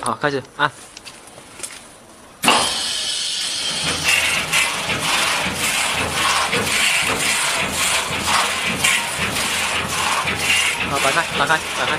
好，开始啊。好，打开，打开，打开。